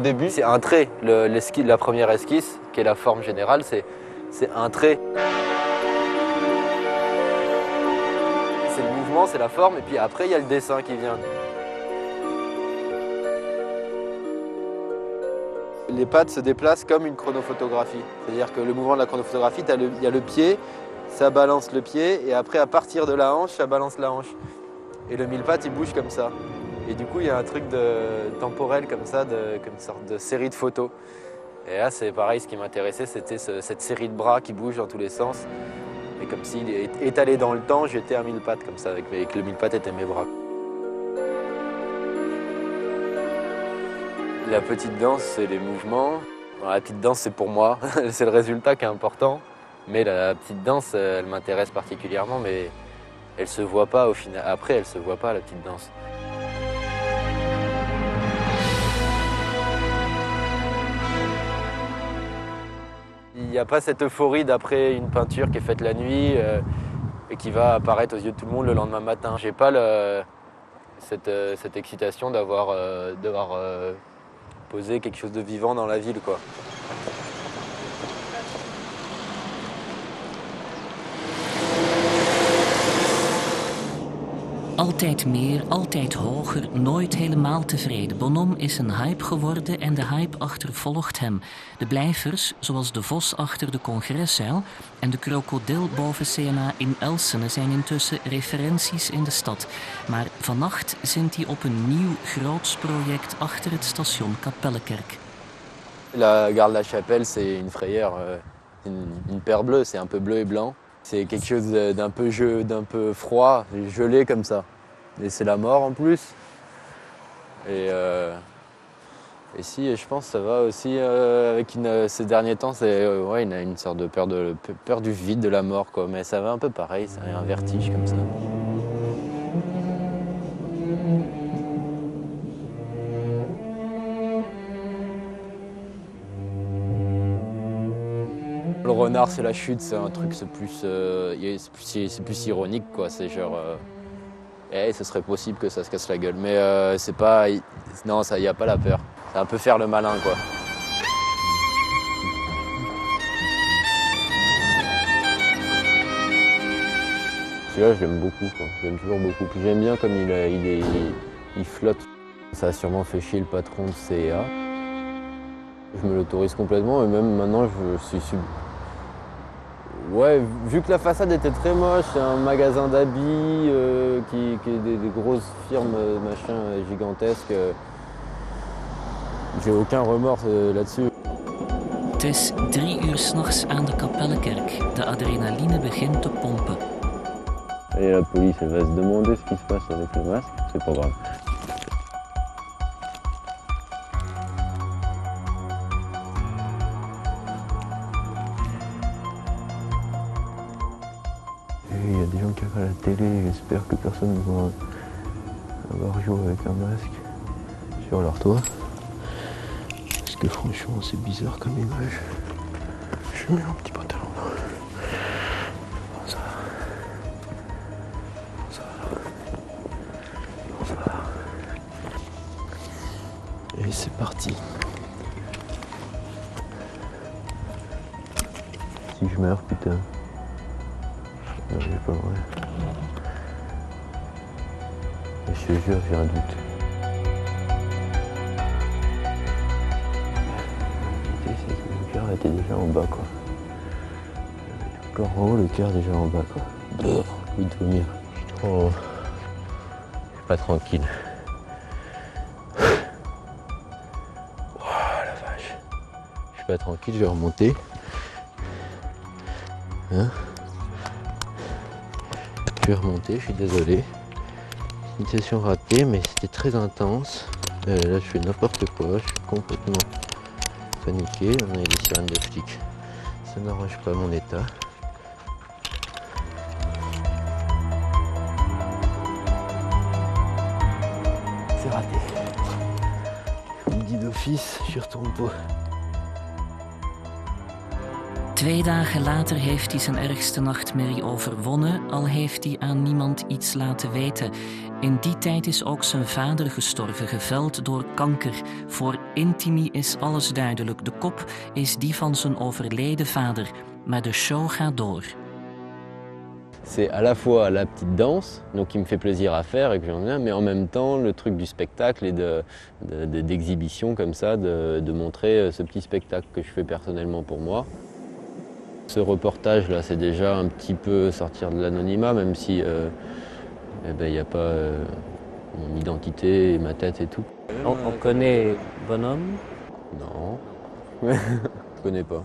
Au début, c'est un trait. Le- la première esquisse, qui est la forme générale, c'est c'est un trait. C'est le mouvement, c'est la forme, et puis après, il y a le dessin qui vient. Les pattes se déplacent comme une chronophotographie. C'est-à-dire que le mouvement de la chronophotographie, il y a le pied, ça balance le pied, et après, à partir de la hanche, ça balance la hanche. Et le mille pattes, il bouge comme ça. Et du coup, il y a un truc de, temporel comme ça, comme une sorte de série de photos. Et là, c'est pareil, ce qui m'intéressait, c'était ce- cette série de bras qui bougent dans tous les sens. Et comme s'il étalé dans le temps, j'étais à mille pattes comme ça, avec, que le mille pattes était mes bras. La petite danse, c'est les mouvements. La petite danse, c'est pour moi, c'est le résultat qui est important. Mais la petite danse, elle m'intéresse particulièrement, mais elle se voit pas au final. Après, elle se voit pas, la petite danse. N'y a pas cette euphorie d'après une peinture qui est faite la nuit euh, et qui va apparaître aux yeux de tout le monde le lendemain matin. J'ai pas cette, euh, cette excitation d'avoir d'avoir, euh, posé quelque chose de vivant dans la ville. Quoi. Altijd meer, altijd hoger, nooit helemaal tevreden. Bonhomme is een hype geworden en de hype achtervolgt hem. De blijvers, zoals de vos achter de congreszuil en de krokodil boven CNA in Elsene, zijn intussen referenties in de stad. Maar vannacht zint hij op een nieuw groots project achter het station Kapellekerk. La gare de la Chapelle, c'est une frayeur, euh, une, une paire bleue, c'est un peu bleu et blanc. C'est quelque chose d'un peu, jeu- d'un peu froid, gelé comme ça. Et c'est la mort en plus. Et, euh, si, je pense que ça va aussi euh, avec une- ces derniers temps, c'est euh, ouais, une, une sorte de peur, de peur du vide, de la mort. Quoi. Mais ça va un peu pareil, c'est un vertige comme ça. Le renard, c'est la chute, c'est un truc, c'est plus, euh, plus, ironique, quoi. C'est genre, euh, eh, ce serait possible que ça se casse la gueule, mais euh, c'est pas, non, ça, y a pas la peur. C'est un peu faire le malin, quoi. Celui-là, beaucoup, quoi. J'aime toujours beaucoup. Puis j'aime bien comme il, est- il, est- il- il flotte. Ça a sûrement fait chier le patron de CA. Je me l'autorise complètement et même maintenant, je suis Ouais, vu que la façade était très moche, c'est un magasin d'habits euh, qui, qui est des, des grosses firmes euh, machin euh, gigantesques. euh, J'ai aucun remords euh, là-dessus. Het is drie uur s'nachts aan de Kapellekerk. De adrenaline begint te pompen. Et la police, elle va se demander ce qui se passe avec le masque. C'est pas grave. Gens qui la télé, j'espère que personne ne va avoir joué avec un masque sur leur toit. Parce que franchement, c'est bizarre comme image. Je mets un petit pantalon. Et c'est parti. Si je meurs, putain. Non, j'ai pas vrai. Je te jure, j'ai un doute. Le cœur était déjà en bas, quoi. Le corps en haut, le cœur déjà en bas, quoi. Brrr, Envie de vomir. Je suis trop. Je suis pas tranquille. Oh la vache. Je suis pas tranquille, je vais remonter. Hein? Remonter, je suis désolé. Une session ratée, mais c'était très intense. Euh, là, je fais n'importe quoi, je suis complètement paniqué. On a des sirènes de flics. Ça n'arrange pas mon état. C'est raté. Je le dis d'office, je retourne pas. Twee dagen later heeft hij zijn ergste nachtmerrie overwonnen, al heeft hij aan niemand iets laten weten. In die tijd is ook zijn vader gestorven, geveld door kanker. Voor Intimi is alles duidelijk. De kop is die van zijn overleden vader, maar de show gaat door. C'est à la fois la petite danse, donc qui me fait plaisir à faire et que bien, mais en même temps le truc du spectacle et d'exhibition de, de, comme ça, de, de, montrer ce petit spectacle que je fais personnellement pour moi. Ce reportage-là, c'est déjà un petit peu sortir de l'anonymat, même si il euh, n'y eh ben, a pas euh, mon identité, ma tête et tout. On, on connaît Bonhomme? Non, je connais pas.